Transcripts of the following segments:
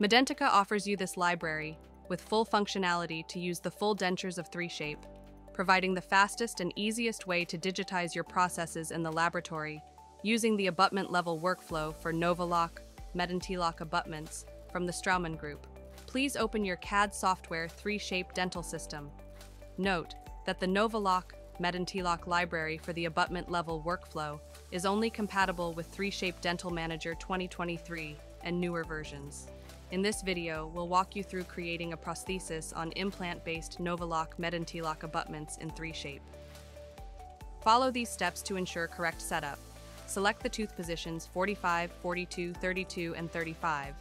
Medentika offers you this library with full functionality to use the full dentures of 3Shape, providing the fastest and easiest way to digitize your processes in the laboratory using the abutment level workflow for Novaloc, MedentiLOC abutments from the Straumann Group. Please open your CAD software 3Shape dental system. Note that the Novaloc MedentiLOC library for the abutment level workflow is only compatible with 3Shape Dental Manager 2023 and newer versions. In this video, we'll walk you through creating a prosthesis on implant-based Novaloc MedentiLOC abutments in 3Shape. Follow these steps to ensure correct setup. Select the tooth positions 45, 42, 32, and 35.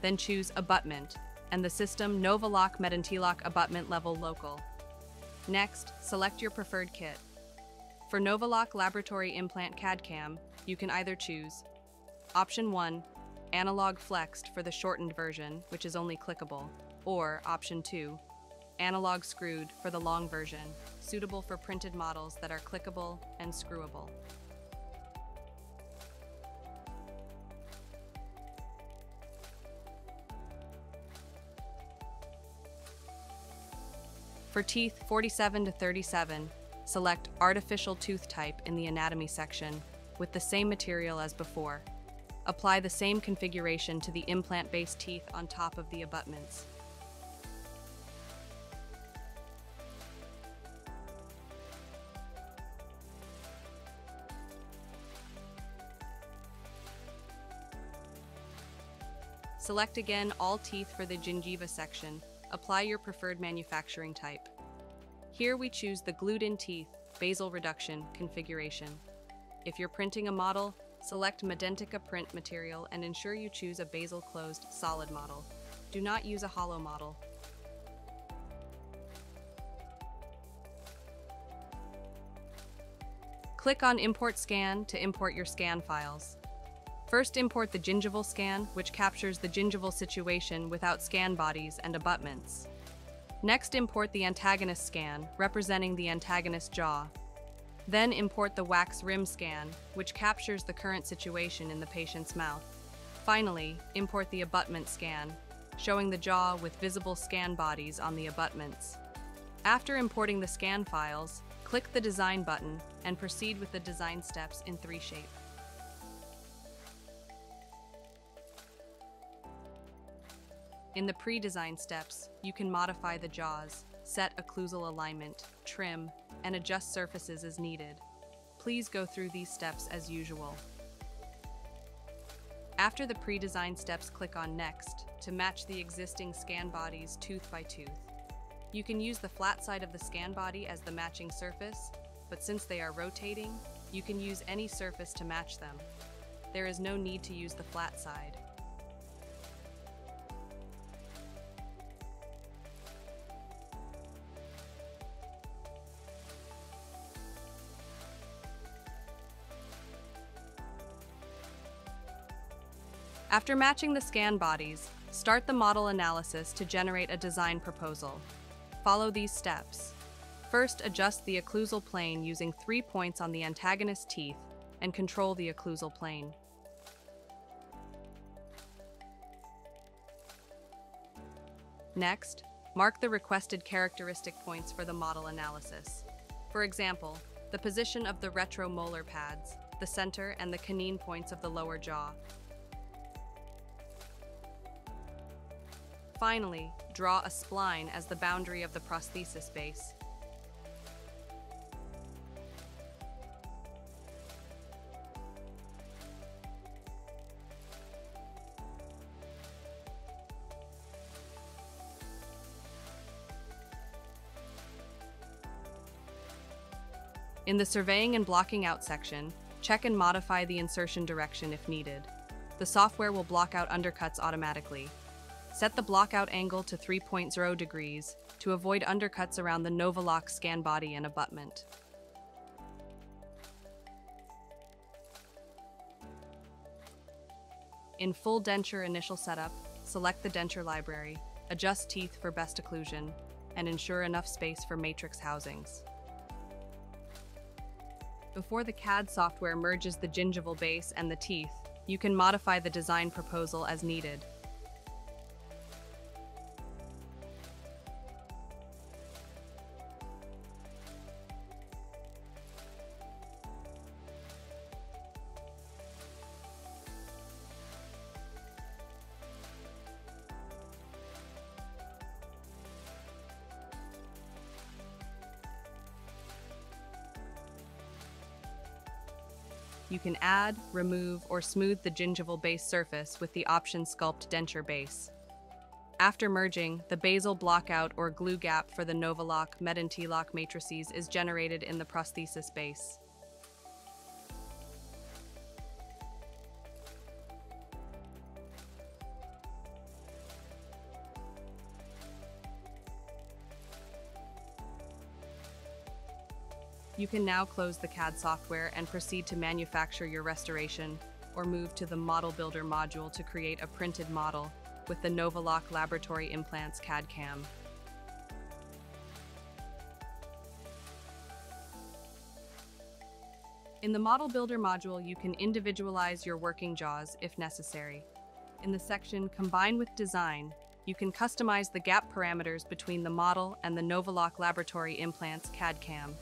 Then choose Abutment and the system Novaloc MedentiLOC Abutment Level Local. Next, select your preferred kit. For Novaloc Laboratory Implant CAD-CAM, you can either choose Option 1, Analog Flexed for the shortened version, which is only clickable, or Option 2, Analog Screwed for the long version, suitable for printed models that are clickable and screwable. For teeth 47 to 37, select Artificial Tooth Type in the Anatomy section with the same material as before. Apply the same configuration to the implant-based teeth on top of the abutments. Select again all teeth for the gingiva section. Apply your preferred manufacturing type. Here we choose the glued-in teeth, basal reduction configuration. If you're printing a model, select Medentika print material and ensure you choose a basal closed solid model. Do not use a hollow model. Click on Import Scan to import your scan files. First import the gingival scan, which captures the gingival situation without scan bodies and abutments. Next import the antagonist scan, representing the antagonist jaw. Then import the wax rim scan, which captures the current situation in the patient's mouth. Finally, import the abutment scan, showing the jaw with visible scan bodies on the abutments. After importing the scan files, click the Design button and proceed with the design steps in 3Shape. In the pre-design steps, you can modify the jaws, set occlusal alignment, trim, and adjust surfaces as needed. Please go through these steps as usual. After the pre-designed steps, click on Next to match the existing scan bodies tooth by tooth. You can use the flat side of the scan body as the matching surface, but since they are rotating, you can use any surface to match them. There is no need to use the flat side. After matching the scan bodies, start the model analysis to generate a design proposal. Follow these steps. First, adjust the occlusal plane using three points on the antagonist teeth and control the occlusal plane. Next, mark the requested characteristic points for the model analysis. For example, the position of the retromolar pads, the center, and the canine points of the lower jaw, Finally, draw a spline as the boundary of the prosthesis base. In the Surveying and Blocking Out section, check and modify the insertion direction if needed. The software will block out undercuts automatically, Set the blockout angle to 3.0 degrees to avoid undercuts around the Novaloc scan body and abutment. In full denture initial setup, select the denture library, adjust teeth for best occlusion, and ensure enough space for matrix housings. Before the CAD software merges the gingival base and the teeth, you can modify the design proposal as needed. You can add, remove, or smooth the gingival base surface with the option Sculpt Denture Base. After merging, the basal blockout or glue gap for the Novaloc MedentiLOC matrices is generated in the prosthesis base. You can now close the CAD software and proceed to manufacture your restoration or move to the Model Builder module to create a printed model with the Novaloc Laboratory Implants CAD CAM. In the Model Builder module, you can individualize your working jaws if necessary. In the section Combine with Design, you can customize the gap parameters between the model and the Novaloc Laboratory Implants CAD CAM.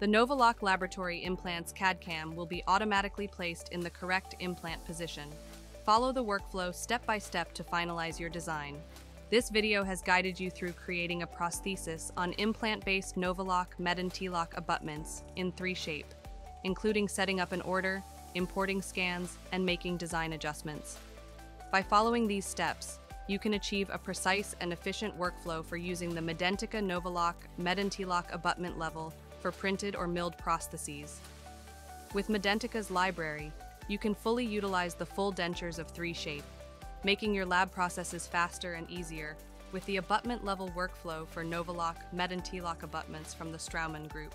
The Novaloc Laboratory Implants CAD-CAM will be automatically placed in the correct implant position. Follow the workflow step by step to finalize your design. This video has guided you through creating a prosthesis on implant-based Novaloc MedentiLOC abutments in 3Shape, including setting up an order, importing scans, and making design adjustments. By following these steps, you can achieve a precise and efficient workflow for using the Medentika Novaloc MedentiLOC abutment level for printed or milled prostheses. With Medentika's library, you can fully utilize the full dentures of 3Shape, making your lab processes faster and easier with the abutment level workflow for Novaloc MedentiLOC abutments from the Straumann Group.